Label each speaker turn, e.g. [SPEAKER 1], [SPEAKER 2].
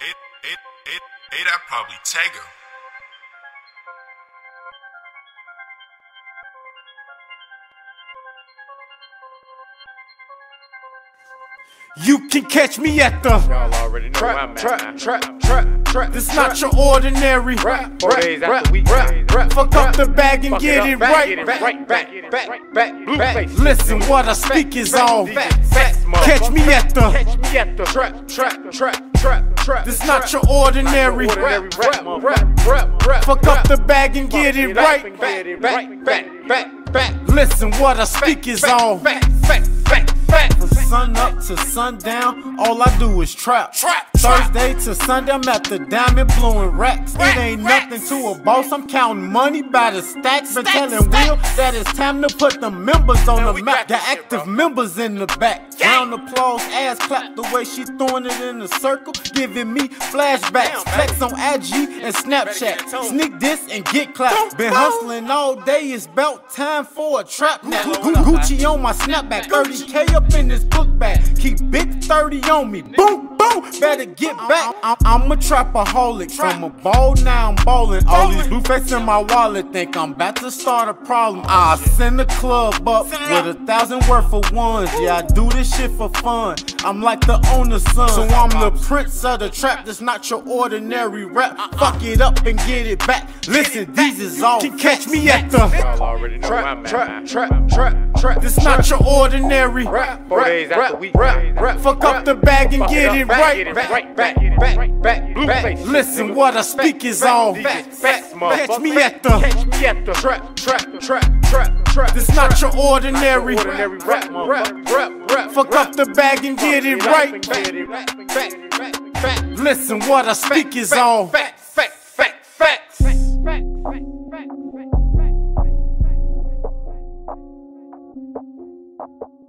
[SPEAKER 1] it, it, it, it, I probably Tego.
[SPEAKER 2] You can catch me at the
[SPEAKER 3] Y'all already know where I'm
[SPEAKER 2] trap,
[SPEAKER 3] at.
[SPEAKER 2] trap, trap, trap, trap. This not your ordinary rap, rap, rap, rap, rap. Fuck up the bag and
[SPEAKER 3] Fuck
[SPEAKER 2] get
[SPEAKER 3] up,
[SPEAKER 2] it
[SPEAKER 3] back,
[SPEAKER 2] right,
[SPEAKER 3] get
[SPEAKER 2] back,
[SPEAKER 3] right,
[SPEAKER 2] back,
[SPEAKER 3] back,
[SPEAKER 2] back,
[SPEAKER 3] back,
[SPEAKER 2] back,
[SPEAKER 3] blue
[SPEAKER 2] back. Listen, what I speak is on.
[SPEAKER 3] Facts, facts,
[SPEAKER 2] Catch me at the
[SPEAKER 3] Catch me at the
[SPEAKER 2] trap, trap, trap, trap, trap. This not your ordinary rap,
[SPEAKER 3] rap,
[SPEAKER 2] rap, rap. Fuck up the bag and get it
[SPEAKER 3] it
[SPEAKER 2] right, back, back, back, back, back. Listen, what I speak is on.
[SPEAKER 3] Back, back, back, back.
[SPEAKER 2] From sun up to sundown, all I do is trap.
[SPEAKER 1] Trap,
[SPEAKER 2] Thursday to Sunday, I'm at the diamond blowing racks. It ain't nothing to a boss. I'm counting money by the stacks. Been telling Will that it's time to put the members on the map.
[SPEAKER 1] got
[SPEAKER 2] Got
[SPEAKER 1] this shit,
[SPEAKER 2] active members in the back. Round applause, ass clap the way she throwing it in a circle, giving me flashbacks. Flex on IG and Snapchat. Sneak this and get clapped. Been hustling all day. It's about time for a trap now. Gucci on my snapback, 30k up in this book bag. Keep big 30 on me. Boom, boom. Better get back. I'm, I'm a trapaholic. From a ball now I'm ballin'. All these blue faces in my wallet think I'm about to start a problem. I send the club up with a thousand worth of ones. Yeah, I do this shit for fun. I'm like the owner's son. So I'm the prince of the trap. That's not your ordinary rap. Fuck it up and get it back. Listen, these is all. Can catch me at the
[SPEAKER 3] Y'all already know where I'm
[SPEAKER 2] trap, trap, trap, trap, Trap, this trap. not your ordinary rap, Rap,
[SPEAKER 3] rap, after week.
[SPEAKER 2] Rap, rap, fuck up the bag and get
[SPEAKER 3] it
[SPEAKER 2] right. Back, back,
[SPEAKER 3] back,
[SPEAKER 2] back, back. Listen, what I speak is all
[SPEAKER 3] facts.
[SPEAKER 2] Catch me at the trap, trap, trap, trap, trap. This not your ordinary rap,
[SPEAKER 3] rap,
[SPEAKER 2] rap, rap. rap. Fuck up the bag and get it right. Listen,
[SPEAKER 3] what I
[SPEAKER 2] speak is all facts. Facts, facts, facts, facts. you.